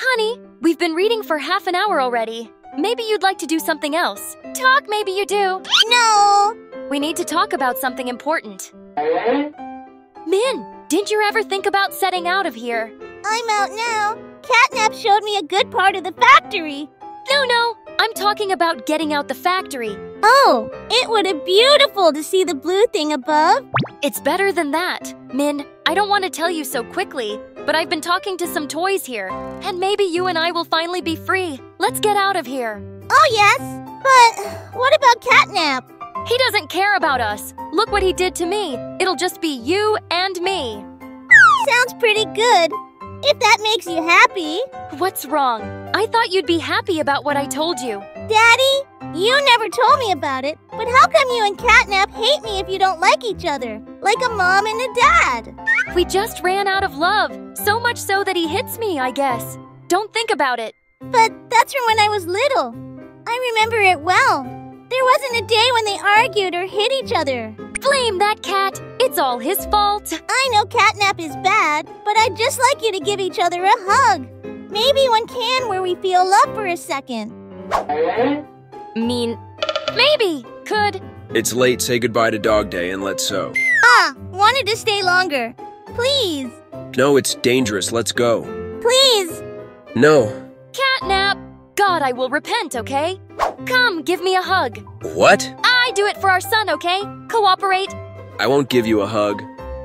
Honey, we've been reading for half an hour already. Maybe you'd like to do something else. Talk, maybe you do. No! We need to talk about something important. Min, didn't you ever think about setting out of here? I'm out now. Catnap showed me a good part of the factory. No, no, I'm talking about getting out the factory. Oh, it would have beautiful to see the blue thing above. It's better than that. Min, I don't want to tell you so quickly, but I've been talking to some toys here, and maybe you and I will finally be free. Let's get out of here. Oh, yes. But what about Catnap? He doesn't care about us. Look what he did to me. It'll just be you and me. Sounds pretty good. If that makes you happy. What's wrong? I thought you'd be happy about what I told you. Daddy, you never told me about it, but how come you and Catnap hate me if you don't like each other? Like a mom and a dad. We just ran out of love, so much so that he hits me, I guess. Don't think about it. But that's from when I was little. I remember it well. There wasn't a day when they argued or hit each other. Blame that cat. It's all his fault. I know Catnap is bad, but I'd just like you to give each other a hug. Maybe one can where we feel love for a second. Mean. Maybe. Could. It's late, say goodbye to Dogday and let's sew. Ah, wanted to stay longer. Please, No, it's dangerous, let's go. please. No. Catnap. God, I will repent, okay? Come, give me a hug. What? I do it for our son, okay? Cooperate. I won't give you a hug.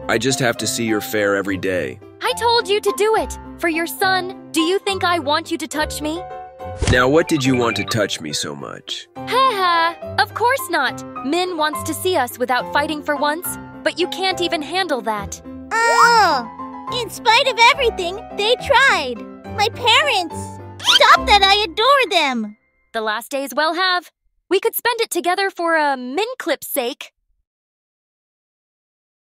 I just have to see your fare every day. I told you to do it. For your son, do you think I want you to touch me? Now, what did you want to touch me so much? Ha ha! Of course not! Min wants to see us without fighting for once, but you can't even handle that. Oh, in spite of everything, they tried. My parents. Stop that, I adore them. The last days we'll have. We could spend it together for a min clip's sake.